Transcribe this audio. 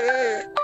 เออ